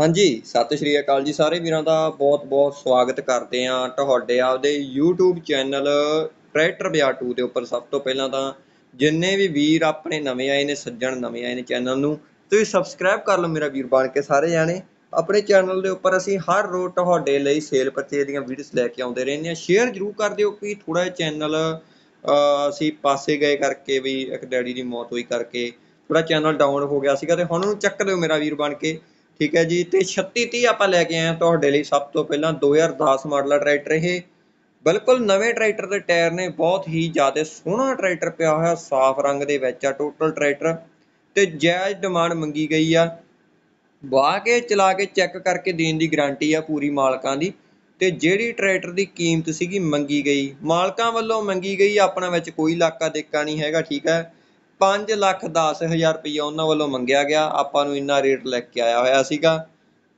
ਹਾਂਜੀ, ਸਤਿ ਸ਼੍ਰੀ ਅਕਾਲ ਜੀ ਸਾਰੇ ਵੀਰਾਂ ਦਾ ਬਹੁਤ-ਬਹੁਤ ਸਵਾਗਤ ਕਰਦੇ ਆਂ ਤੁਹਾਡੇ ਆਪਦੇ YouTube ਚੈਨਲ ਟਰੈਕਟਰ ਬਿਆਰ 2 ਦੇ ਉੱਪਰ। ਸਭ ਤੋਂ ਪਹਿਲਾਂ ਤਾਂ ਜਿੰਨੇ ਵੀ ਵੀਰ ਆਪਣੇ ਨਵੇਂ ਆਏ ਨੇ, ਸੱਜਣ ਨਵੇਂ ਆਏ ਨੇ ਚੈਨਲ ਨੂੰ, ਤੁਸੀਂ ਸਬਸਕ੍ਰਾਈਬ ਕਰ ਲਓ ਮੇਰਾ ਵੀਰ ਬਣ ਕੇ ਸਾਰੇ ਜਾਣੇ। ਆਪਣੇ ਚੈਨਲ ਦੇ ਉੱਪਰ ਅਸੀਂ ਹਰ ਰੋਜ਼ ਤੁਹਾਡੇ ਲਈ ਸੇਲ ਪਰਚੇਜ ਦੀਆਂ ਵੀਡੀਓਜ਼ ਲੈ ਕੇ ਆਉਂਦੇ ਰਹਿੰਦੇ ਹਾਂ। ਸ਼ੇਅਰ ਜ਼ਰੂਰ ਕਰ ਦਿਓ ਕਿ ਥੋੜਾ ਜਿਹਾ ਚੈਨਲ ਅਸੀਂ ਪਾਸੇ ਗਏ ਕਰਕੇ ਵੀ ਇੱਕ ਡੈਡੀ ਦੀ ਮੌਤ ਹੋਈ ਕਰਕੇ ਥੋੜਾ ਚੈਨਲ ਡਾਊਨ ਹੋ ਗਿਆ ਸੀਗਾ ਤੇ ਹੁਣ ਉਹਨੂੰ ਚੱਕ ਦਿਓ ਮੇਰਾ ਵੀਰ ਬਣ ਕੇ। ਠੀਕ ਹੈ ਜੀ, ਤੇ 3630 ਆਪਾਂ ਲੈ ਕੇ ਆਏ ਹਾਂ ਤੁਹਾਡੇ ਲਈ ਸਭ ਤੋਂ ਪਹਿਲਾਂ 2010 ਮਾਡਲ ਟਰੈਕਟਰ ਇਹ। ਬਿਲਕੁਲ ਨਵੇਂ ਟਰੈਕਟਰ ਦੇ ਟਾਇਰ ਨੇ, ਬਹੁਤ ਹੀ ਜ਼ਿਆਦਾ ਸੋਹਣਾ ਟਰੈਕਟਰ ਪਿਆ ਹੋਇਆ, ਸਾਫ਼ ਰੰਗ ਦੇ ਵਿੱਚ ਆ ਟੋਟਲ ਟਰੈਕਟਰ। ਤੇ ਜਾਇਜ਼ ਡਿਮਾਂਡ ਮੰਗੀ ਗਈ ਆ। ਵਾਹ ਕੇ, ਚਲਾ ਕੇ ਚੈੱਕ ਕਰਕੇ ਦੇਣ ਦੀ ਗਾਰੰਟੀ ਆ ਪੂਰੀ ਮਾਲਕਾਂ ਦੀ। ਤੇ ਜਿਹੜੀ ਟਰੈਕਟਰ ਦੀ ਕੀਮਤ ਸੀਗੀ ਮੰਗੀ ਗਈ। ਮਾਲਕਾਂ ਵੱਲੋਂ ਮੰਗੀ ਗਈ, ਆਪਣਾ ਵਿੱਚ ਕੋਈ ਇਲਾਕਾ ਦੇਕਾ ਨਹੀਂ ਹੈਗਾ, ਠੀਕ ਹੈ। 5 ਲੱਖ 10000 ਰੁਪਈਆ ਉਹਨਾਂ ਵੱਲੋਂ ਮੰਗਿਆ ਗਿਆ। ਆਪਾਂ ਨੂੰ ਇੰਨਾ ਰੇਟ ਲੈ ਕੇ ਆਇਆ ਹੋਇਆ ਸੀਗਾ।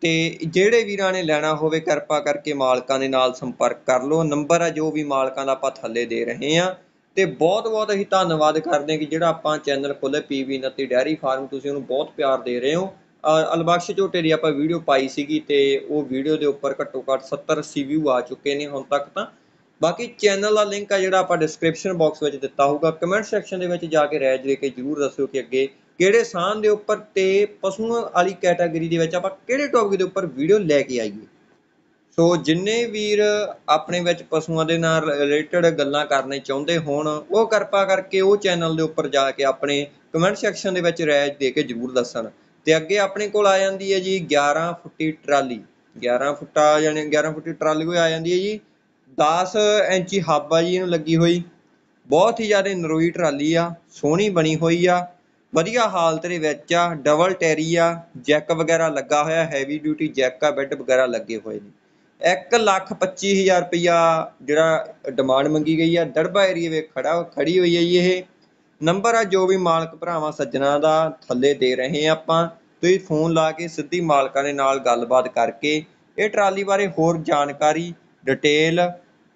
ਤੇ ਜਿਹੜੇ ਵੀਰਾਂ ਨੇ ਲੈਣਾ ਹੋਵੇ, ਕਿਰਪਾ ਕਰਕੇ ਮਾਲਕਾਂ ਦੇ ਨਾਲ ਸੰਪਰਕ ਕਰ ਲਓ। ਨੰਬਰ ਆ, ਜੋ ਵੀ ਮਾਲਕਾਂ ਦਾ ਆਪਾਂ ਥੱਲੇ ਦੇ ਰਹੇ ਹਾਂ। ਤੇ ਬਹੁਤ ਬਹੁਤ ਅਸੀਂ ਧੰਨਵਾਦ ਕਰਦੇ ਹਾਂ ਕਿ ਜਿਹੜਾ ਆਪਾਂ ਚੈਨਲ ਖੋਲੇ ਪੀਵੀ 29 ਡੈਰੀ ਫਾਰਮ, ਤੁਸੀਂ ਉਹਨੂੰ ਬਹੁਤ ਪਿਆਰ ਦੇ ਰਹੇ ਹੋ। ਅਲਬਖਸ਼ ਝੋਟੇ ਦੀ ਆਪਾਂ ਵੀਡੀਓ ਪਾਈ ਸੀਗੀ ਤੇ ਉਹ ਵੀਡੀਓ ਦੇ ਉੱਪਰ ਘੱਟੋ ਘੱਟ 70 80 ਵਿਊ ਆ ਚੁੱਕੇ ਨੇ ਹੁਣ ਤੱਕ ਤਾਂ। ਬਾਕੀ ਚੈਨਲ ਦਾ ਲਿੰਕ ਆ ਜਿਹੜਾ ਆਪਾਂ ਡਿਸਕ੍ਰਿਪਸ਼ਨ ਬਾਕਸ ਵਿੱਚ ਦਿੱਤਾ ਹੋਊਗਾ ਕਮੈਂਟ ਸੈਕਸ਼ਨ ਦੇ ਵਿੱਚ ਜਾ ਕੇ ਰਾਏ ਦੇ ਕੇ ਜਰੂਰ ਦੱਸਿਓ ਕਿ ਅੱਗੇ ਕਿਹੜੇ ਸਾਨ ਦੇ ਉੱਪਰ ਤੇ ਪਸ਼ੂਆਂ ਵਾਲੀ ਕੈਟਾਗਰੀ ਦੇ ਵਿੱਚ ਆਪਾਂ ਕਿਹੜੇ ਟੌਪਿਕ ਦੇ ਉੱਪਰ ਵੀਡੀਓ ਲੈ ਕੇ ਆਈਏ। ਸੋ ਜਿੰਨੇ ਵੀਰ ਆਪਣੇ ਵਿੱਚ ਪਸ਼ੂਆਂ ਦੇ ਨਾਲ ਰਿਲੇਟਡ ਗੱਲਾਂ ਕਰਨੇ ਚਾਹੁੰਦੇ ਹੋਣ, ਉਹ ਕਿਰਪਾ ਕਰਕੇ ਉਹ ਚੈਨਲ ਦੇ ਉੱਪਰ ਜਾ ਕੇ ਆਪਣੇ ਕਮੈਂਟ ਸੈਕਸ਼ਨ ਦੇ ਵਿੱਚ ਰਾਏ ਦੇ ਕੇ ਜਰੂਰ ਦੱਸਣ। ਤੇ ਅੱਗੇ ਆਪਣੇ ਕੋਲ ਆ ਜਾਂਦੀ ਹੈ ਜੀ 11 ਫੁੱਟੀ ਟਰਾਲੀ। 11 ਫੁੱਟਾ ਯਾਨੀ 11 ਫੁੱਟੀ ਟਰਾਲੀ ਕੋਈ ਆ ਜਾਂਦੀ ਹੈ ਜੀ। 10 ਇੰਚੀ ਹੱਬ ਆ ਜੀ, ਇਹਨੂੰ ਲੱਗੀ ਹੋਈ। ਬਹੁਤ ਹੀ ਜ਼ਿਆਦਾ ਨਰੋਈ ਟਰਾਲੀ ਆ, ਸੋਹਣੀ ਬਣੀ ਹੋਈ ਆ। ਵਧੀਆ ਹਾਲਤ ਦੇ ਵਿੱਚ ਆ ਡਬਲ ਟੈਰੀ ਆ ਜੈਕ ਵਗੈਰਾ ਲੱਗਾ ਹੋਇਆ ਹੈਵੀ ਡਿਊਟੀ ਜੈਕ ਆ ਬੈੱਡ ਵਗੈਰਾ ਲੱਗੇ ਹੋਏ ਨੇ। 1 ਲੱਖ 25000 ਰੁਪਇਆ ਜਿਹੜਾ ਡਿਮਾਂਡ ਮੰਗੀ ਗਈ ਆ, ਦੜਬਾ ਏਰੀਏ ਵਿੱਚ ਖੜਾ, ਖੜੀ ਹੋਈ ਹੈ ਜੀ ਇਹ। ਨੰਬਰ ਆ ਜੋ ਵੀ ਮਾਲਕ ਭਰਾਵਾਂ, ਸੱਜਣਾ ਦਾ ਥੱਲੇ ਦੇ ਰਹੇ ਆ ਆਪਾਂ, ਤੁਸੀਂ ਫੋਨ ਲਾ ਕੇ ਸਿੱਧੀ ਮਾਲਕਾਂ ਦੇ ਨਾਲ ਗੱਲਬਾਤ ਕਰਕੇ ਇਹ ਟਰਾਲੀ ਬਾਰੇ ਹੋਰ ਜਾਣਕਾਰੀ ਡਿਟੇਲ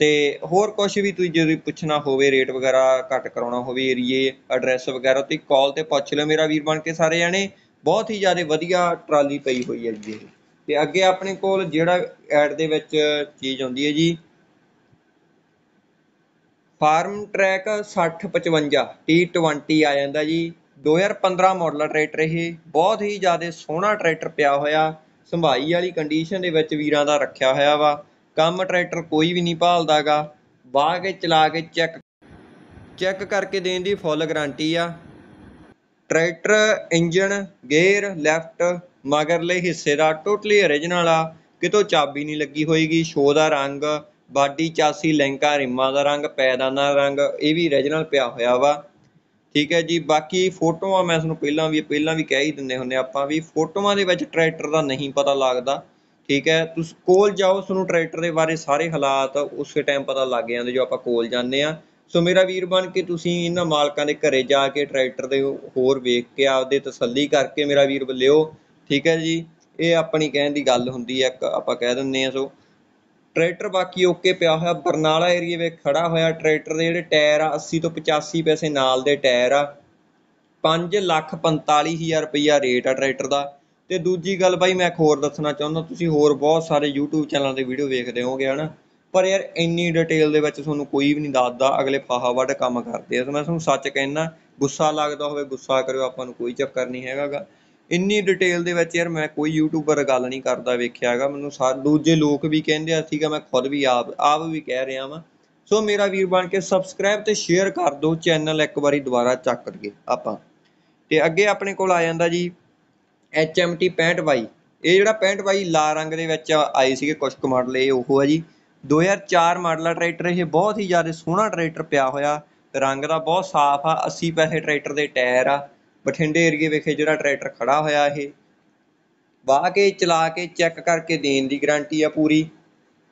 ਤੇ ਹੋਰ ਕੁਝ ਵੀ ਤੁਸੀਂ ਜੇ ਪੁੱਛਣਾ ਹੋਵੇ ਰੇਟ ਵਗੈਰਾ ਘੱਟ ਕਰਾਉਣਾ ਹੋਵੇ ਏਰੀਏ ਐਡਰੈਸ ਵਗੈਰਾ ਤੇ ਕਾਲ ਤੇ ਪੁੱਛ ਲਿਓ। ਮੇਰਾ ਵੀਰ ਬਣ ਕੇ ਸਾਰੇ ਜਾਣੇ ਬਹੁਤ ਹੀ ਜ਼ਿਆਦਾ ਵਧੀਆ ਟਰਾਲੀ ਪਈ ਹੋਈ ਹੈ ਜੀ ਇਹ। ਤੇ ਅੱਗੇ ਆਪਣੇ ਕੋਲ ਜਿਹੜਾ ਐਡ ਦੇ ਵਿੱਚ ਚੀਜ਼ ਆਉਂਦੀ ਹੈ ਜੀ, ਫਾਰਮ ਟਰੈਕ 6055 T20 ਆ ਜਾਂਦਾ ਜੀ। 2015 ਮਾਡਲ ਟਰੈਕਟਰ ਇਹ, ਬਹੁਤ ਹੀ ਜ਼ਿਆਦਾ ਸੋਹਣਾ ਟਰੈਕਟਰ ਪਿਆ ਹੋਇਆ। ਸੰਭਾਈ ਵਾਲੀ ਕੰਡੀਸ਼ਨ ਦੇ ਵਿੱਚ ਵੀਰਾਂ ਦਾ ਰੱਖਿਆ ਹੋਇਆ ਵਾ। ਕੰਮ ਟਰੈਕਟਰ ਕੋਈ ਵੀ ਨਹੀਂ ਭਾਲਦਾਗਾ। ਵਾਹ ਕੇ ਚਲਾ ਕੇ ਚੈੱਕ ਚੈੱਕ ਕਰਕੇ ਦੇਣ ਦੀ ਫੁੱਲ ਗਾਰੰਟੀ ਆ। ਟਰੈਕਟਰ ਇੰਜਨ ਗੇਅਰ ਲੈਫਟ ਮਗਰਲੇ ਹਿੱਸੇ ਦਾ ਟੋਟਲੀ ਓਰੀਜਨਲ ਆ। ਕਿਤੋਂ ਚਾਬੀ ਨਹੀਂ ਲੱਗੀ ਹੋਏਗੀ ਸ਼ੋ ਦਾ ਰੰਗ, ਬਾਡੀ ਚਾਸੀ ਲੈਂਕਾ ਰਿਮਾਂ ਦਾ ਰੰਗ, ਪੈਦਾਨਾ ਰੰਗ, ਇਹ ਵੀ ਓਰੀਜਨਲ ਪਿਆ ਹੋਇਆ ਵਾ। ਠੀਕ ਹੈ ਜੀ, ਬਾਕੀ ਫੋਟੋਆਂ ਮੈਂ ਤੁਹਾਨੂੰ ਪਹਿਲਾਂ ਵੀ ਪਹਿਲਾਂ ਵੀ ਕਹਿ ਹੀ ਦਿੰਦੇ ਹੁੰਦੇ ਆਪਾਂ ਵੀ ਫੋਟੋਆਂ ਦੇ ਵਿੱਚ ਟਰੈਕਟਰ ਦਾ ਨਹੀਂ ਪਤਾ ਲੱਗਦਾ। ਠੀਕ ਹੈ, ਤੁਸੀਂ, ਕੋਲ ਜਾਓ, ਤੁਹਾਨੂੰ ਟਰੈਕਟਰ ਦੇ ਬਾਰੇ ਸਾਰੇ ਹਾਲਾਤ ਉਸੇ ਟਾਈਮ ਪਤਾ ਲੱਗ ਜਾਂਦੇ ਜੋ ਆਪਾਂ ਕੋਲ ਜਾਂਦੇ ਆ ਸੋ ਮੇਰਾ ਵੀਰ ਬਣ ਕੇ ਤੁਸੀਂ ਇਹਨਾਂ ਮਾਲਕਾਂ ਦੇ ਘਰੇ ਜਾ ਕੇ ਟਰੈਕਟਰ ਦੇ ਹੋਰ ਵੇਖ ਕੇ ਆਪਦੇ ਤਸੱਲੀ ਕਰਕੇ ਮੇਰਾ ਵੀਰ ਲਿਓ ਠੀਕ ਹੈ ਜੀ। ਇਹ ਆਪਣੀ ਕਹਿਣ ਦੀ ਗੱਲ ਹੁੰਦੀ ਹੈ ਆਪਾਂ ਕਹਿ ਦਿੰਦੇ ਆ ਸੋ। ਟਰੈਕਟਰ ਬਾਕੀ ਓਕੇ ਪਿਆ ਹੋਇਆ, ਬਰਨਾਲਾ ਏਰੀਆ ਵਿੱਚ ਖੜਾ ਹੋਇਆ ਟਰੈਕਟਰ ਦੇ ਜਿਹੜੇ ਟਾਇਰ ਆ 80 ਤੋਂ 85 ਪੈਸੇ ਨਾਲ ਦੇ ਟਾਇਰ ਆ। 5 ਲੱਖ 45000 ਰੁਪਈਆ ਰੇਟ ਆ ਟਰੈਕਟਰ ਦਾ। ਤੇ ਦੂਜੀ ਗੱਲ ਬਾਈ, ਮੈਂ ਇੱਕ ਹੋਰ ਦੱਸਣਾ ਚਾਹੁੰਦਾ, ਤੁਸੀਂ ਹੋਰ ਬਹੁਤ ਸਾਰੇ YouTube ਚੈਨਲਾਂ ਤੇ ਵੀਡੀਓ ਵੇਖਦੇ ਹੋਗੇ ਹਨਾ? ਪਰ ਯਾਰ, ਇੰਨੀ ਡਿਟੇਲ ਦੇ ਵਿੱਚ ਤੁਹਾਨੂੰ ਕੋਈ ਵੀ ਨਹੀਂ ਦੱਸਦਾ, ਅਗਲੇ ਫਾਹਾ ਵੱਡ ਕੰਮ ਕਰਦੇ ਆ। ਤੇ ਮੈਂ ਤੁਹਾਨੂੰ ਸੱਚ ਕਹਿਣਾ, ਗੁੱਸਾ ਲੱਗਦਾ ਹੋਵੇ, ਗੁੱਸਾ ਕਰਿਓ, ਆਪਾਂ ਨੂੰ ਕੋਈ ਚੱਕਰ ਨਹੀਂ ਹੈਗਾਗਾ। ਇੰਨੀ ਡਿਟੇਲ ਦੇ ਵਿੱਚ ਯਾਰ, ਮੈਂ ਕੋਈ ਯੂਟਿਊਬਰ ਗੱਲ ਨਹੀਂ ਕਰਦਾ ਵੇਖਿਆ ਹੈਗਾ। ਮੈਨੂੰ ਸਾਰੇ ਦੂਜੇ ਲੋਕ ਵੀ ਕਹਿੰਦੇ ਆ, ਸੀਗਾ, ਮੈਂ ਖੁਦ ਵੀ ਆਪ ਆਪ ਵੀ ਕਹਿ ਰਿਹਾ ਵਾਂ। ਸੋ ਮੇਰਾ ਵੀਰ ਬਣ ਕੇ ਸਬਸਕ੍ਰਾਈਬ ਤੇ ਸ਼ੇਅਰ ਕਰ ਦਿਓ ਚੈਨਲ ਇੱਕ ਵਾਰੀ ਦੁਬਾਰਾ ਚੱਕ ਲਈਏ ਆਪਾਂ। ਤੇ ਅੱਗੇ ਆਪਣੇ ਕੋਲ ਆ ਜਾਂਦਾ ਜੀ HMT 6522 ਇਹ ਜਿਹੜਾ 6522 ਲਾ ਰੰਗ ਦੇ ਵਿੱਚ ਆਏ ਸੀਗੇ ਕੁਝ ਕੁ ਮਾਡਲ ਇਹ ਉਹ ਆ ਜੀ। 2004 ਮਾਡਲ ਟਰੈਕਟਰ ਇਹ ਬਹੁਤ ਹੀ ਜ਼ਿਆਦਾ ਸੋਹਣਾ ਟਰੈਕਟਰ ਪਿਆ ਹੋਇਆ। ਰੰਗ ਦਾ ਬਹੁਤ ਸਾਫ਼ ਆ 80 ਪੈਸੇ ਟਰੈਕਟਰ ਦੇ ਟਾਇਰ ਆ। ਬਠਿੰਡੇ ਏਰੀਏ ਵਿਖੇ ਜਿਹੜਾ ਟਰੈਕਟਰ ਖੜਾ ਹੋਇਆ ਇਹ। ਵਾਹ ਕੇ ਚਲਾ ਕੇ ਚੈੱਕ ਕਰਕੇ ਦੇਣ ਦੀ ਗਾਰੰਟੀ ਆ ਪੂਰੀ।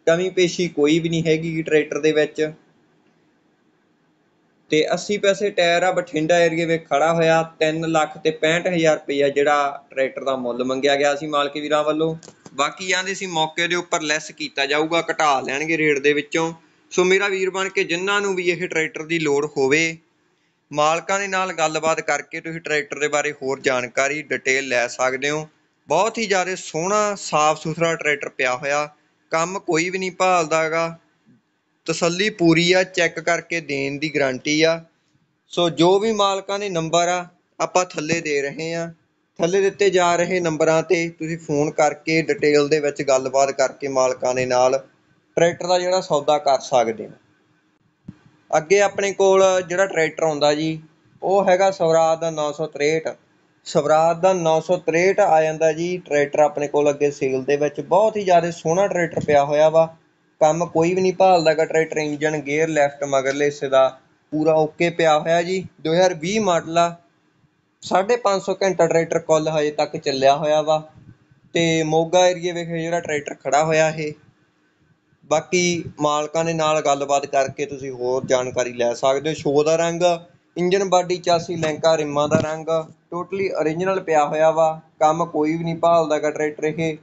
ਕਮੀ ਪੇਸ਼ੀ ਕੋਈ ਵੀ ਨਹੀਂ ਹੈਗੀ ਟਰੈਕਟਰ ਦੇ ਵਿੱਚ। ਤੇ 80 ਪੈਸੇ ਟਾਇਰ ਆ, ਬਠਿੰਡਾ ਏਰੀਏ ਵਿੱਚ ਖੜਾ ਹੋਇਆ 3 ਲੱਖ ਤੇ 65000 ਰੁਪਇਆ ਜਿਹੜਾ ਟਰੈਕਟਰ ਦਾ ਮੁੱਲ ਮੰਗਿਆ ਗਿਆ ਸੀ ਮਾਲਕ ਵੀਰਾਂ ਵੱਲੋਂ। ਬਾਕੀ ਆਂਦੇ ਸੀ ਮੌਕੇ ਦੇ ਉੱਪਰ ਲੈਸ ਕੀਤਾ ਜਾਊਗਾ, ਘਟਾ ਲੈਣਗੇ ਰੇਟ ਦੇ ਵਿੱਚੋਂ। ਸੋ ਮੇਰਾ ਵੀਰ ਬਣ ਕੇ ਜਿਨ੍ਹਾਂ ਨੂੰ ਵੀ ਇਹ ਟਰੈਕਟਰ ਦੀ ਲੋੜ ਹੋਵੇ, ਮਾਲਕਾਂ ਦੇ ਨਾਲ ਗੱਲਬਾਤ ਕਰਕੇ ਤੁਸੀਂ ਟਰੈਕਟਰ ਦੇ ਬਾਰੇ ਹੋਰ ਜਾਣਕਾਰੀ, ਡਿਟੇਲ ਲੈ ਸਕਦੇ ਹੋ। ਬਹੁਤ ਹੀ ਜ਼ਿਆਦਾ ਸੋਹਣਾ ਸਾਫ਼ ਸੁਥਰਾ ਟਰੈਕਟਰ ਪਿਆ ਹੋਇਆ। ਕੰਮ ਕੋਈ ਵੀ ਨਹੀਂ ਭਾਲਦਾ ਗਾ ਤਸੱਲੀ ਪੂਰੀ ਆ, ਚੈੱਕ ਕਰਕੇ ਦੇਣ ਦੀ ਗਾਰੰਟੀ ਆ। ਸੋ ਜੋ ਵੀ ਮਾਲਕਾਂ ਦੇ ਨੰਬਰ ਆ, ਆਪਾਂ ਥੱਲੇ ਦੇ ਰਹੇ ਆ। ਥੱਲੇ ਦਿੱਤੇ ਜਾ ਰਹੇ ਨੰਬਰਾਂ ਤੇ ਤੁਸੀਂ ਫੋਨ ਕਰਕੇ ਡਿਟੇਲ ਦੇ ਵਿੱਚ ਗੱਲਬਾਤ ਕਰਕੇ ਮਾਲਕਾਂ ਦੇ ਨਾਲ ਟਰੈਕਟਰ ਦਾ ਜਿਹੜਾ ਸੌਦਾ ਕਰ ਸਕਦੇ ਹੋ ਅੱਗੇ ਆਪਣੇ ਕੋਲ ਜਿਹੜਾ ਟਰੈਕਟਰ ਆਉਂਦਾ ਜੀ, ਉਹ ਹੈਗਾ ਸਵਰਾਜ ਦਾ 963 ਸਵਰਾਜ ਦਾ 963 ਆ ਜਾਂਦਾ ਜੀ, ਟਰੈਕਟਰ ਆਪਣੇ ਕੋਲ ਅੱਗੇ ਸੇਲ ਦੇ ਵਿੱਚ ਬਹੁਤ ਹੀ ਜ਼ਿਆਦਾ ਸੋਹਣਾ ਟਰੈਕਟਰ ਪਿਆ ਹੋਇਆ ਵਾ। ਕੰਮ ਕੋਈ ਵੀ ਨਹੀਂ ਭਾਲਦਾ ਟਰੈਕਟਰ ਇੰਜਨ ਗੇਅਰ, ਲੈਫਟ, ਮਗਰਲੇ ਹਿੱਸੇ ਦਾ। ਪੂਰਾ ਓਕੇ ਪਿਆ ਹੋਇਆ ਜੀ। 2020 ਮਾਡਲ ਆ। 550 ਘੰਟਾ ਟਰੈਕਟਰ ਕੁੱਲ ਹਜੇ ਤੱਕ ਚੱਲਿਆ ਹੋਇਆ ਵਾ। ਤੇ ਮੋਗਾ ਏਰੀਏ ਵਿੱਚ ਜਿਹੜਾ ਟਰੈਕਟਰ ਖੜਾ ਹੋਇਆ ਇਹ। ਬਾਕੀ ਮਾਲਕਾਂ ਦੇ ਨਾਲ ਗੱਲਬਾਤ ਕਰਕੇ ਤੁਸੀਂ ਹੋਰ ਜਾਣਕਾਰੀ ਲੈ ਸਕਦੇ ਹੋ। ਸ਼ੋ ਦਾ ਰੰਗ ਇੰਜਨ ਬਾਡੀ ਚਾਸੀ, ਲੈਂਕਾ, ਰਿਮਾਂ ਦਾ ਰੰਗ, ਟੋਟਲੀ ਓਰੀਜਨਲ ਪਿਆ ਹੋਇਆ ਵਾ। ਕੰਮ ਕੋਈ ਵੀ ਨਹੀਂ ਭਾਲਦਾ ਗਾ ਟਰੈਕਟਰ ਇਹ।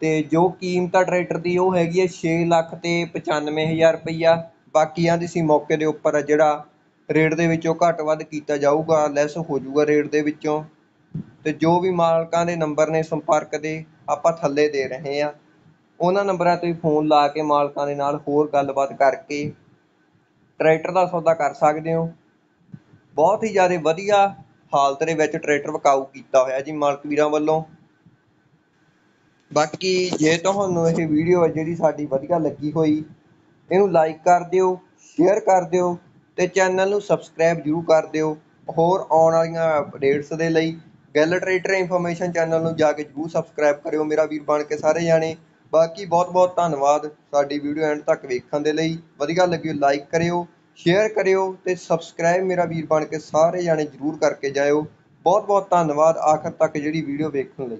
ਅਤੇ ਜੋ ਕੀਮਤ ਆ ਟਰੈਕਟਰ ਦੀ, ਉਹ ਹੈਗੀ ਹੈ ਛੇ ਲੱਖ ਅਤੇ ਪਚਾਨਵੇਂ ਹਜ਼ਾਰ ਰੁਪਈਆ। ਬਾਕੀਆਂ ਦੀ ਸੀ ਮੌਕੇ ਦੇ ਉੱਪਰ ਆ ਜਿਹੜਾ ਰੇਟ ਦੇ ਵਿੱਚੋਂ ਘੱਟ ਵੱਧ ਕੀਤਾ ਜਾਊਗਾ ਲੈਸ ਹੋ ਜੂਗਾ ਰੇਟ ਦੇ ਵਿੱਚੋਂ। ਅਤੇ ਜੋ ਵੀ ਮਾਲਕਾਂ ਦੇ ਨੰਬਰ ਨੇ ਸੰਪਰਕ ਦੇ, ਆਪਾਂ ਥੱਲੇ ਦੇ ਰਹੇ ਹਾਂ ਉਹਨਾਂ ਨੰਬਰਾਂ ਤੇ ਫੋਨ ਲਾ ਕੇ ਮਾਲਕਾਂ ਦੇ ਨਾਲ ਹੋਰ ਗੱਲਬਾਤ ਕਰਕੇ ਟਰੈਕਟਰ ਦਾ ਸੌਦਾ ਕਰ ਸਕਦੇ ਹੋ। ਬਹੁਤ ਹੀ ਜ਼ਿਆਦਾ ਵਧੀਆ ਹਾਲਤ ਦੇ ਵਿੱਚ ਟਰੈਕਟਰ ਵਿਕਾਊ ਕੀਤਾ ਹੋਇਆ ਜੀ ਮਾਲਕ ਵੀਰਾਂ ਵੱਲੋਂ। ਬਾਕੀ ਜੇ ਤੁਹਾਨੂੰ ਇਹ ਵੀਡੀਓ ਜਿਹੜੀ ਸਾਡੀ ਵਧੀਆ ਲੱਗੀ ਹੋਈ, ਇਹਨੂੰ ਲਾਈਕ ਕਰ ਦਿਓ ਸ਼ੇਅਰ ਕਰ ਦਿਓ ਤੇ ਚੈਨਲ ਨੂੰ ਸਬਸਕ੍ਰਾਈਬ ਜ਼ਰੂਰ ਕਰ ਦਿਓ। ਹੋਰ ਆਉਣ ਵਾਲੀਆਂ ਅਪਡੇਟਸ ਦੇ ਲਈ ਗੱਲ ਟਰੇਡਰ ਇਨਫੋਰਮੇਸ਼ਨ ਚੈਨਲ ਨੂੰ ਜਾ ਕੇ ਜ਼ਰੂਰ ਸਬਸਕ੍ਰਾਈਬ ਕਰਿਓ ਮੇਰਾ ਵੀਰ ਬਣ ਕੇ ਸਾਰੇ ਜਾਣੇ। ਬਾਕੀ ਬਹੁਤ ਬਹੁਤ ਧੰਨਵਾਦ ਸਾਡੀ ਵੀਡੀਓ ਐਂਡ ਤੱਕ ਵੇਖਣ ਦੇ ਲਈ। ਵਧੀਆ ਲੱਗੀ ਲਾਈਕ ਕਰਿਓ ਸ਼ੇਅਰ ਕਰਿਓ ਤੇ ਸਬਸਕ੍ਰਾਈਬ ਮੇਰਾ ਵੀਰ ਬਣ ਕੇ ਸਾਰੇ ਜਾਣੇ ਜ਼ਰੂਰ ਕਰਕੇ ਜਾਇਓ। ਬਹੁਤ ਬਹੁਤ ਧੰਨਵਾਦ ਆਖਰ ਤੱਕ ਜਿਹੜੀ ਵੀਡੀਓ ਵੇਖਣ ਲਈ।